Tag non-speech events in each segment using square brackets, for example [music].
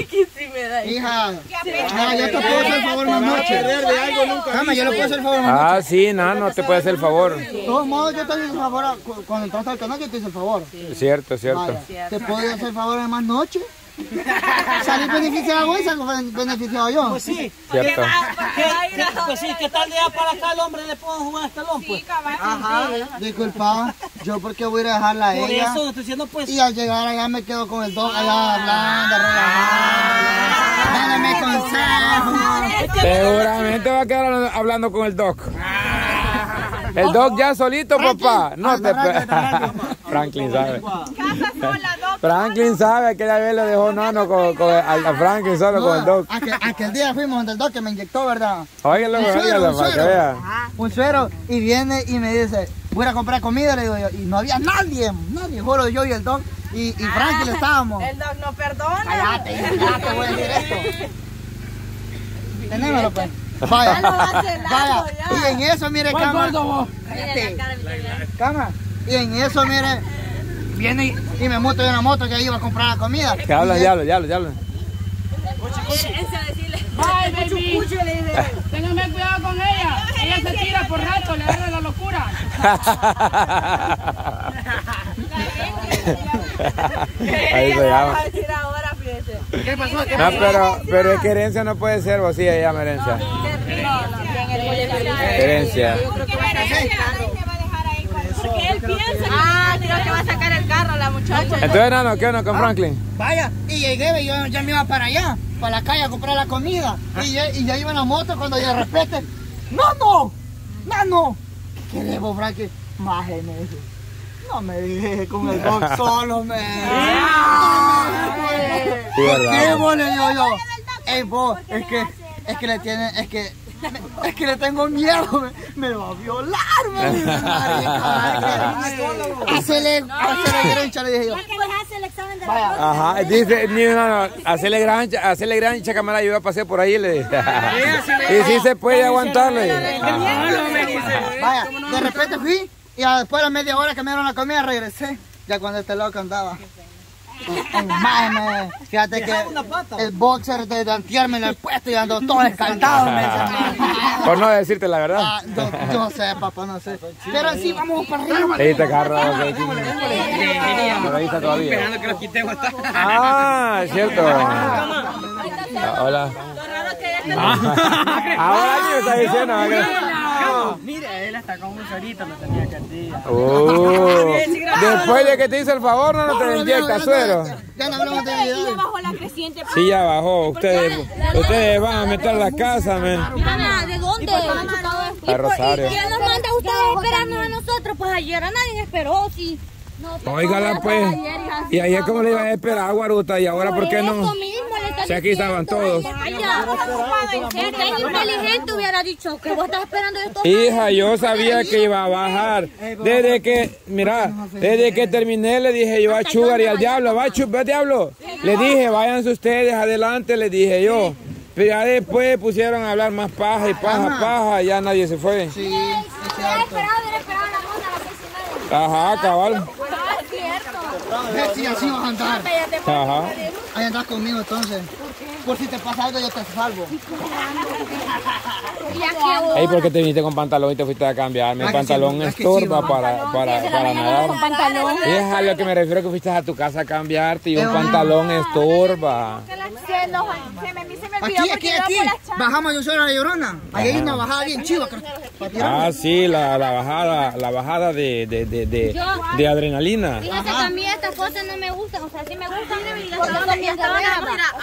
Ricky sí me da. Hija, no, yo te puedo hacer el favor más noche. Cama, yo le puedo hacer el favor más noche. Ah, sí, no, no te puede hacer el favor. De todos modos, yo te hice el favor, a- cu- cuando entraste al canal, yo te hice el favor. Cierto, cierto. Vaya, ¿te puedo hacer el favor de más noche? Salí beneficiado vos y salgo beneficiado yo. Pues sí. Cierto. ¿Qué, qué- pues sí, ¿qué tal de allá para acá el hombre le puedo jugar este talón? Pues? Ajá, disculpa, yo porque voy a dejarla a Por ella. eso estoy diciendo pues. Y al llegar allá me quedo con el dog allá hablando, relajando, dándome consejos. Seguramente va a quedar hablando con el doc. El doc ya solito, papá. No te [laughs] Franklin sabe. Franklin sabe que la vez lo dejó nano con, con a a Franklin solo con el doc. Aquel, aquel día fuimos donde el doc que me inyectó, ¿verdad? Óigalo, óigalo, para que vea. Un suero y viene y me dice, voy a comprar comida, le digo yo, y no había nadie, nadie, solo yo y el doc y, y Franklin estábamos. El doc no perdona. Cállate, ya te voy a decir esto. [laughs] Tenémelo pues. Vaya, Ya vaya. ya. Y en eso, mire, cama. Miguel. Cama. Y en eso, mire, viene y, me monto en una moto que iba a comprar la comida. Que hablan, Y- diablo, diablo, diablo. Ese a Bye, baby. Cucho le dice. Téngame cuidado con ella. Ella se tira por rato, le agarra la locura. Ahí se llama. ¿Qué pasó? ¿Qué No, pero, pero es que herencia no puede ser, o sí, ella llama herencia. No, no. Porque él piensa que. Ah, creo que va a sacar el carro la muchacha. Entonces, Nano, ¿qué onda con Franklin? Vaya, y llegué, y yo ya me iba para allá, para la calle a comprar la comida. Y ya, y ya iba en la moto cuando de repente, ¡No, no! ¡No, no! ¿Qué debo, Frankie? Maje, me dice. No me dije con el dog [laughs] solo, me. Sí, ¿Por verdad. qué, vos? Le digo yo. Ey, vos, es que, es que le tiene, es que, es que le tengo miedo, me, me va a violar, me dice. Hacele, hacele grancha, le dije yo. Vaya. Ajá, dice, ni no, no, hacerle grancha, hacerle grancha, cámara, yo iba a pasar por ahí, le dije. [laughs] Y sí se puede aguantarle. Vaya, de repente fui y después de la media hora que me dieron la comida regresé. Ya cuando este loco andaba. Májeme, fíjate que el boxer de Dantier me lo he puesto y ando todo dice, Por no decirte la verdad. ah, no, yo sé, papá, no sé. Pero sí, vamos para arriba. Ahí te agarra. Pero ahí está todavía. Ah, es cierto. Ah, Hola. Ahora sí me está diciendo. Un suerito, lo tenía que. Uh, [laughs] después de que te hizo el favor, no, no te inyecta suero. Ya no hablamos de video. Bajo la creciente. Sí, ya bajó. Ustedes, ustedes van a meter a la casa, men. ¿de dónde? A Rosario. ¿Quién nos manda a ustedes esperando a nosotros? Pues ayer a nadie esperó, sí. No, Óigala, pues. Y ayer, ¿cómo le iba a esperar, Guaruta? ¿Y ahora por qué Eso no? Si aquí estaban todos. Inteligente hubiera dicho que vos estás esperando esto. Hija, yo sabía que iba a bajar. Desde que, mira, desde que terminé le dije yo a Chugar y al diablo, va Chu- va diablo. Le dije, váyanse ustedes adelante, le dije yo. Pero ya después pusieron a hablar más paja y paja, paja, y ya nadie se fue. Sí, esperado, esperado la ronda a las. Ajá, cabal. Ah, es cierto. Así vas a andar. Ajá. Ahí andas conmigo entonces. Por si te pasa algo, yo te salvo. Ey, ¿por qué te viniste con pantalón y te fuiste a cambiarme? El Ah, sí, pantalón es que estorba sí, para, para, para nadar. pantalón. Es a lo que me refiero que fuiste a tu casa a cambiarte y un pantalón estorba. Se nos, se me, se me olvidó Aquí, aquí, aquí. por. Bajamos yo solo a la llorona. Ahí hay una bajada bien chiva. para. Ah, sí, la, la bajada, la bajada de, de, de, de, de adrenalina. Fíjate mí estas cosas no me gustan, o sea, sí me gustan porque son bien guerreras,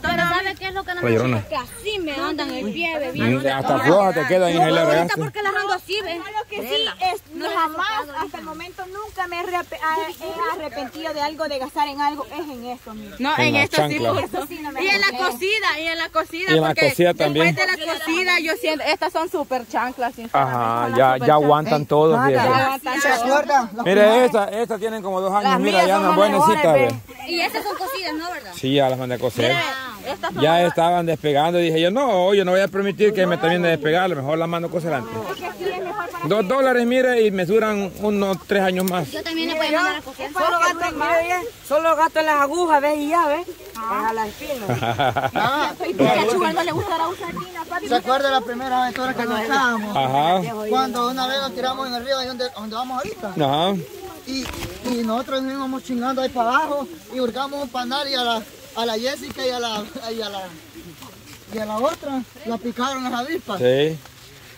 pero ¿sabe qué es lo que no me gusta? Que así me andan el pie. Mm, Hasta floja te queda y ahí le regaste. porque las ando así, ¿ves? Lo que sí es, no jamás, hasta el momento nunca me he arrepentido de algo, de gastar en algo, es en esto, mira. No, En esto sí, Eso por sí no me Y en la cocida, y en la cocida. Y en la porque cocida también. Después de la cocida, yo siento, estas son súper chanclas, Ajá, ya, aguantan todos. Se Mire, esta, esta tienen como dos años, Las mira, mías ya son ve. Y esas son cosidas, ¿no, verdad? Sí, ya las mandé a coser. Ya estaban despegando y dije yo, no, yo no voy a permitir que me terminen de despegar, a lo mejor las mando a coser antes. Dos dólares, mire, y me duran unos tres años más. Yo también le voy a mandar a coser. Solo gasto, mire bien, solo gasto en las agujas, ¿ves? Y ya, ¿ves? Para las espinas. [laughs] Ah, no le tina, papi. ¿Se acuerda de la primera aventura que nos? Ajá. Cuando una vez nos tiramos en el río ahí donde, donde vamos ahorita. Ajá. Y, y nosotros nos íbamos chingando ahí para abajo y hurgamos un panal y a la, a la Jessica y a la, y a la, y a la otra la picaron las avispas. Sí.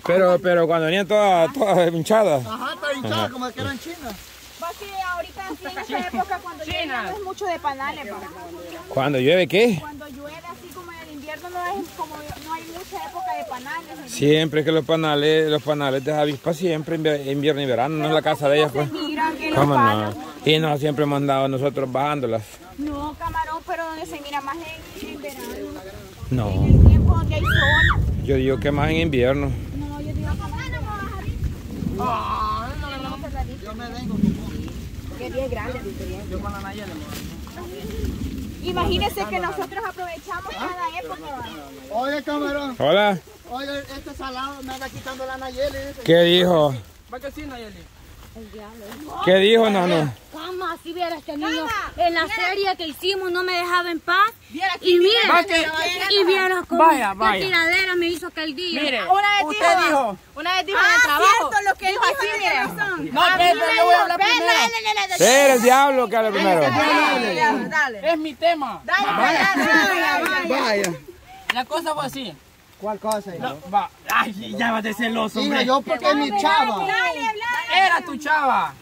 Pero, pero cuando venían todas, todas hinchadas. Ajá, pero hinchadas como que eran chinas. Va que ahorita sí, en esta época cuando llueve no es mucho de panales, pa. Cuando llueve, ¿qué? Cuando llueve así como en el invierno no es como no hay mucha época de panales. Siempre que los panales, los panales de avispas siempre invier- invierno y verano, no es la casa de ellas, pues. Que ¿Cómo no? Y no siempre hemos andado nosotros bajándolas. No, camarón, pero donde se mira más en, en verano. No, En el tiempo donde hay sol. yo digo que más en invierno. No, yo digo camarón, vamos a bajar. Yo me vengo. Que bien grande diferencia. Imagínense que nosotros aprovechamos cada época. ¿va? Oye, camarón. Hola, Oye, este salado me anda quitando la Nayeli. ¿qué dijo? ¿Qué dijo, Nano? Cama, si viera este niño en la serie que hicimos no me dejaba en paz. Y mira, y viera cómo Vaya, vaya. tiradera me hizo aquel día. Mire, Una vez usted dijo, dijo. Una vez dijo en el trabajo. Cierto, lo que dijo así, mire. No, pero yo voy a hablar primero. Ser el diablo que habla primero. Dale, dale. Es mi tema. Dale, dale, dale. Vaya. La cosa fue así. ¿Cuál cosa? No, va. Ay, ya vas de celoso, hombre. yo porque es mi chava. Era tu chava.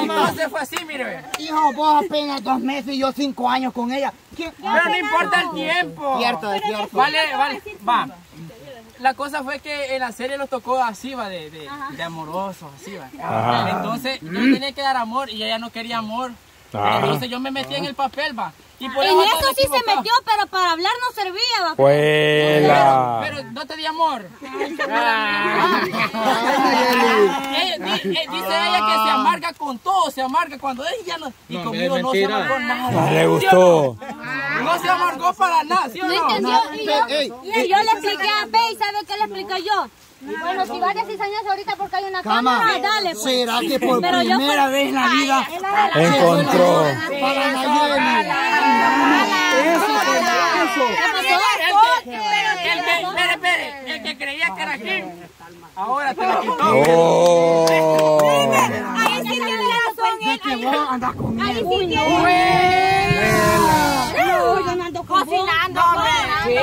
Entonces fue así, mire. Hijo, vos apenas dos meses y yo cinco años con ella. ¿Quién? Pero no importa el tiempo. Cierto, es cierto. Vale, vale, va. La cosa fue que en la serie los tocó así, va, de, de, de amorosos, así, va. Ajá. Entonces, yo tenía que dar amor y ella no quería amor. Ajá. Entonces yo me metí en el papel, va. Y por En eso sí se metió, pero para hablar no servía. Pero, pero no te di amor. Ella- eh, dice ella que se amarga con todo, se amarga cuando ella no. Y conmigo no se amargó nada. No le ¿Sí gustó. No? No se amargó para nada, ¿sí o No no? entendió. Y yo, y yo le expliqué a Bey, ¿sabe qué le expliqué yo? Bueno, si vas de cizañas ahorita porque hay una Cama, cámara, dale. Pues. ¿será que por Pero primera vez en la vida Encontró. para pasó? El que, el que, espere, espere, el que creía que era Kim, ahora te la quitó. Oh. Ahí sí tiene razón él. Ahí sí tiene yo no ando con vos. Cocinando, cocinando.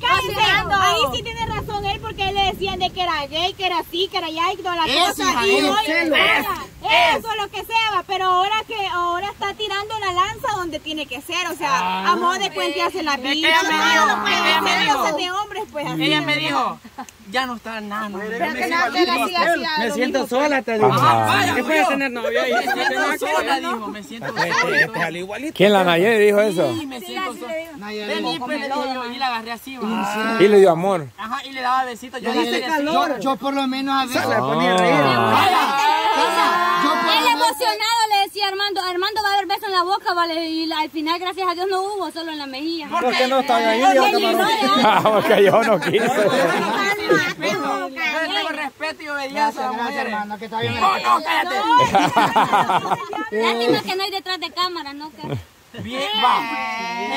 Cállense. Ahí sí tiene razón él porque él le decían de que era gay, que era así, que era ya y toda la Eso, cosa. hija, Y es hoy, celo. eso lo que sea, va, pero ahora que ahora tirando la lanza donde tiene que ser, o sea, a modo de cuentearse la vida. ella me dijo, no puede ella me ser dijo. cosas de hombres, pues así. Ella me dijo, ya no está nada, no, Pero que nada, que él hacía así a Me siento mismo. sola, te digo. Ajá. ¿Qué puedes tener novia ahí? Me siento sola, dijo, me siento sola. Es al igualito. ¿Quién la Nayeli dijo eso? Sí, me siento sola. Nayeli, Vení, pues, le dije yo, y la agarré así, va. Y le dio amor. Ajá, y le daba besitos. Yo le yo, yo por lo menos a veces. Se ponía a reír. Yo por Él lo menos. Armando, Armando va a haber beso en la boca, vale, y la- al final gracias a Dios no hubo, solo en la mejilla. ¿Por qué no están ahí? Porque Dios, camarón? Ah, Porque yo no quise. Tengo respeto y obediencia a Gracias, las gracias, mujeres. hermano, que está bien. No, no, cállate. Lástima que no hay detrás de cámara, ¿no? Bien, va.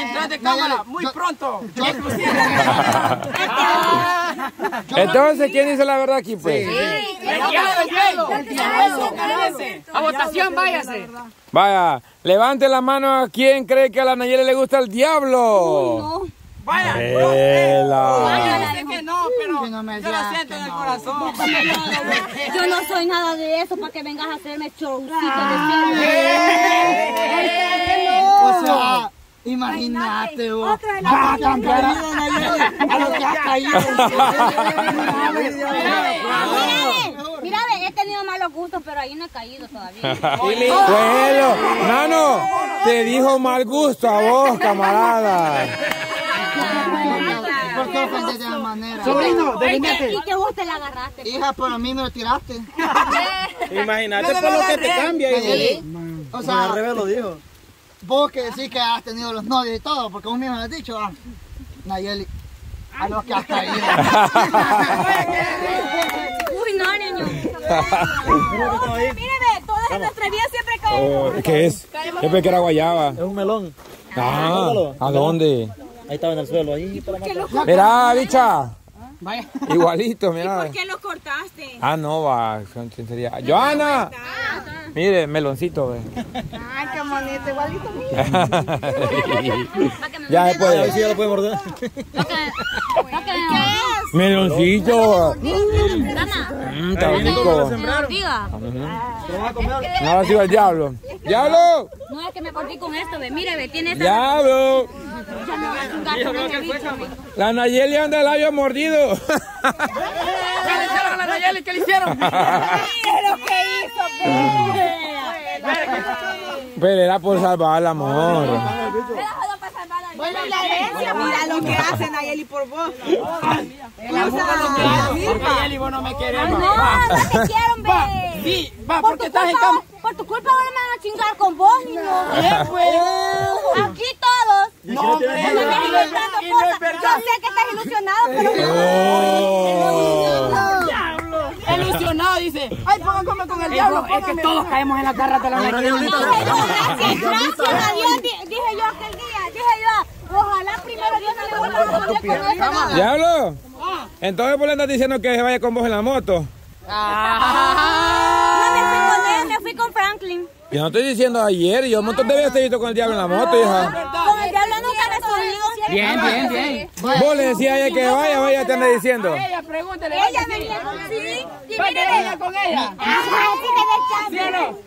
Detrás de cámara, muy yo- pronto. yo- [laughs] Entonces, ¿quién dice la verdad aquí, pues? A votación, váyase. Vaya, levante la mano a quien cree que a la Nayeli le gusta el diablo. No. Vaya. Vela. Yo sé que no, pero Que no me yo lo siento en el no. corazón. [laughs] Yo no soy nada de eso para que vengas a hacerme showcito O sea, imagínate vos. Va a cambiar a lo que has caído. Mira, mira, ve, he tenido malos gustos, pero ahí no he caído todavía. [laughs] Bueno, Nano, te dijo mal gusto a vos, camarada. ¿Por qué ofendes de esa manera? Sobrino, Y que, defínete. y que vos te la agarraste. Hija, pero a mí me lo tiraste. [laughs] Imagínate por lo que te cambia. O Al sea, revés lo dijo. Vos que decís que has tenido los novios y todo, porque vos mismo has dicho, ah, Nayeli, a los que has caído. [laughs] Uy, no, niño. Míreme, todas en nuestra vida siempre caemos. Oh, ¿Qué es? Pensé que era guayaba. Es un melón. Ah, ¿a dónde? Ahí estaba en el suelo, ahí. para matar. Mira, bicha. Vaya. Igualito, mira. ¿Por qué lo cortaste? Ah, no, va, son sinceridad. Joana, mire, meloncito, ve. Ay, qué bonito, igualito mío. ya A ver después. si ya lo puede morder. Meloncito. Dama, Mm, está rico. sí va el diablo. ¡Diablo! No es que me mordí con esto, ve. Mire, ve, tiene esa... ¡Diablo! La Nayeli anda el labio mordido. ¿Qué le hicieron a la Nayeli? ¿Qué le hicieron? Mire lo que hizo, Pero era por salvar al amor. Bueno, la herencia, mira lo que hacen Nayeli por vos. Porque Nayeli vos no me querés. Ay, no, no te quiero, ve. Sí, va, Por porque tu estás en culpa, cama. por tu culpa ahora me van a chingar con vos, niño. pues. Aquí todos. No, hombre, No y es verdad. Yo sé que estás ilusionado, pero Ilusionado dice, ay, pongan como con el diablo. Es que todos caemos en la garra de la Nayeli. Gracias, gracias a Dios, di- dije yo aquel día, dije yo, ojalá primero Dios no me vuelva a poner con. ¿Diablo? Entonces, ¿por qué le andas diciendo que se vaya con vos en la moto? No me fui con él, me fui con Franklin. Yo no estoy diciendo ayer, yo un montón de veces te he visto con el diablo en la moto, hija. Con el diablo nunca me subí. Bien, bien, bien. Vos le decías a ella que vaya, vaya, te anda diciendo. Ella, pregúntele. Ella me dijo, sí, ¿Para mire, qué venga con ella? ajá, sí me ¿Sí o chance. no?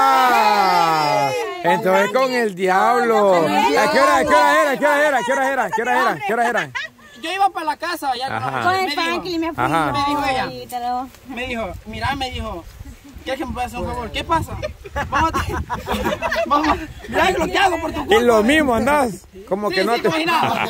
Ah, entonces con el diablo. ¿A qué hora, era? ¿A qué hora era? ¿A qué hora era? ¿A qué hora era? ¿A qué hora era? Yo iba para la casa allá con la Ajá. muchacha, Con me el dijo- Franklin me fui. Ajá. Me dijo ella. Me dijo, mira, me dijo, ¿quieres que me pueda hacer un favor? ¿Qué pasa? [laughs] Vamos a... Vamos a... Mira lo que hago por tu culpa. Y lo mismo andás. Como que Sí, no sí, te... imaginaba.